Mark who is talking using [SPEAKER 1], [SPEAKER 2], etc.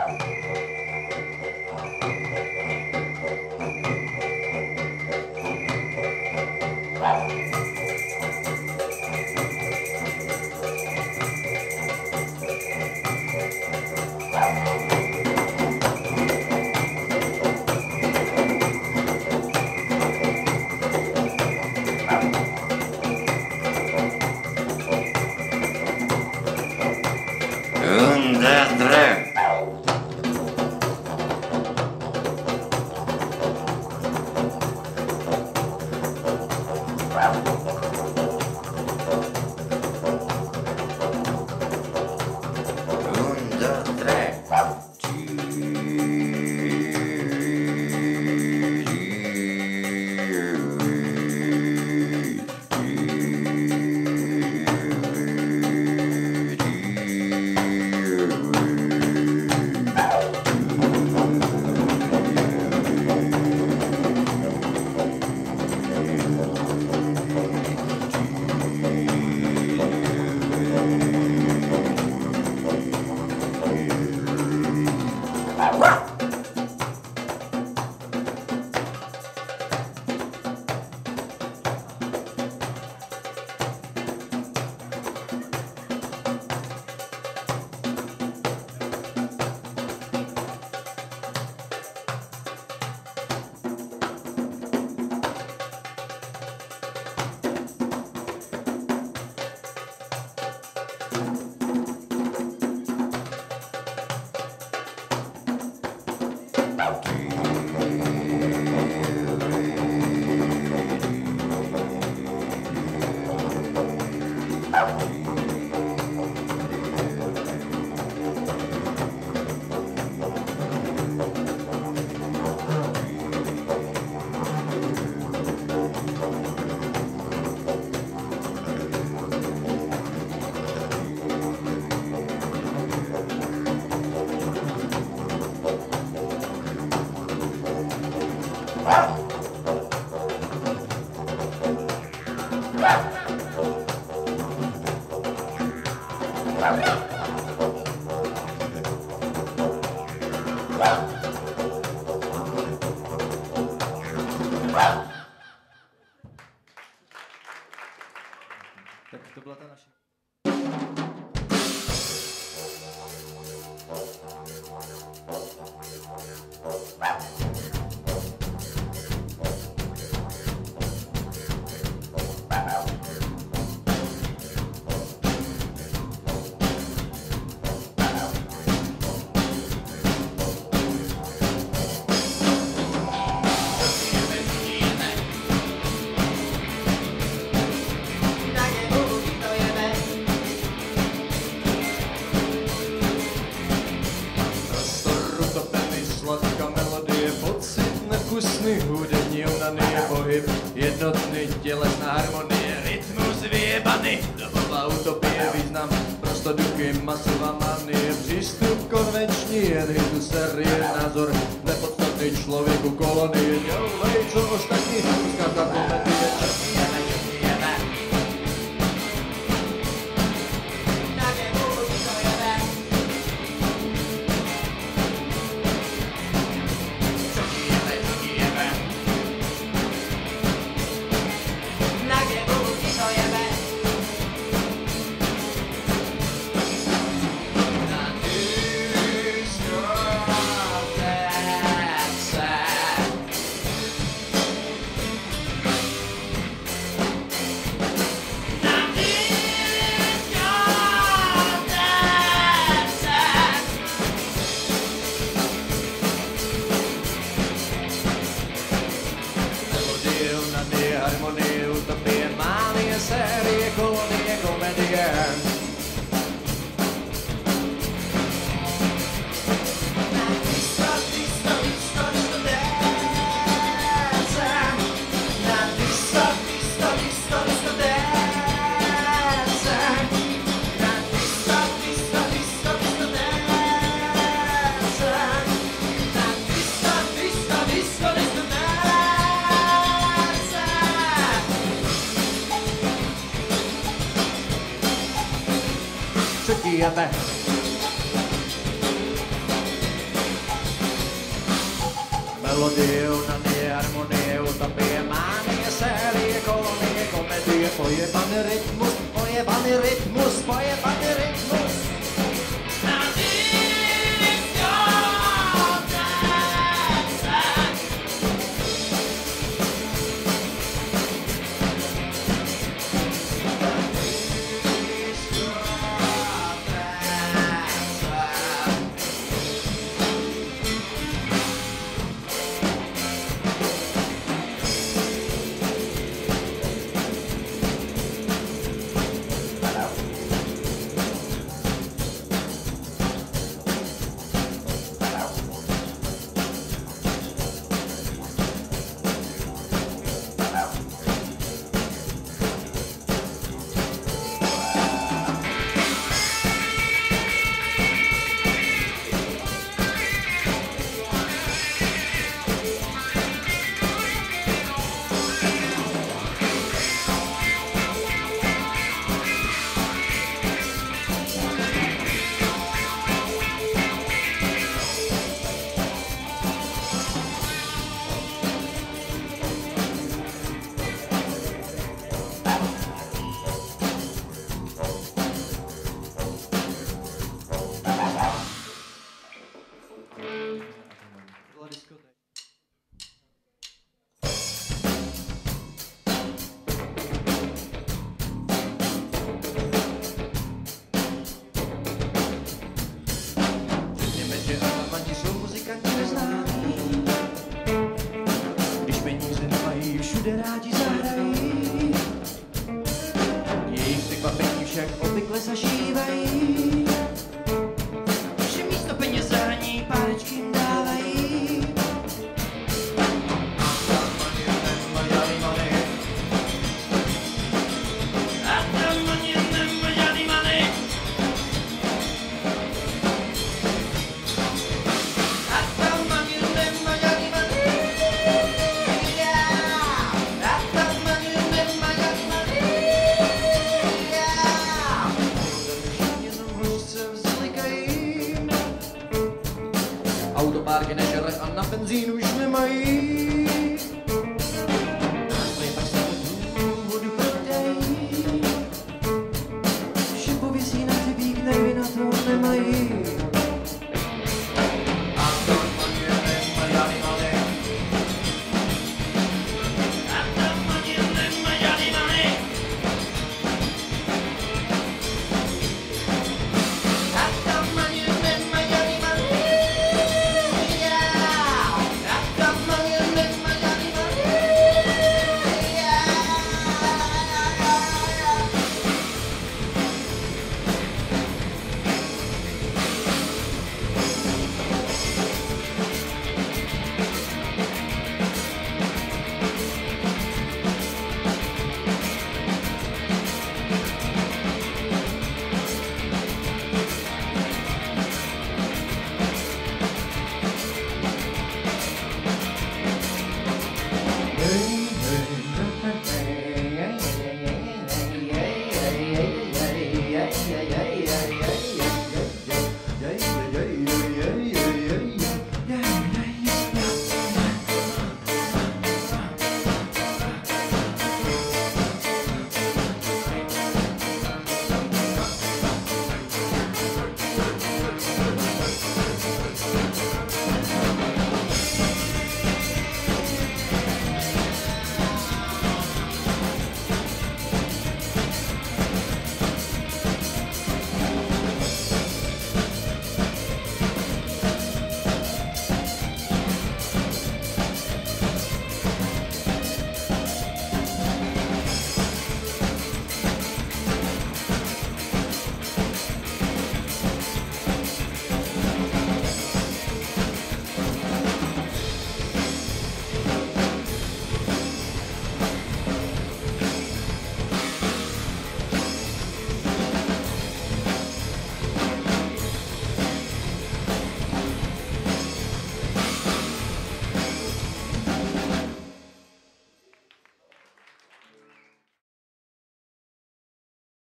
[SPEAKER 1] out. Wow.
[SPEAKER 2] rytmy, hudební unany je pohyb, jednotný tělesná harmonie, rytmus vyjebany, dobová utopie, význam, prostoduchy, masová manie, přístup konvenční, jen hitu série, názor, nepodstatný člověku kolonie, dělej co ostatní, जाता है Melodia, unania, harmonia, utopia, mania, serie, economia, comedia, poje, pany, rytmus, poje, pany.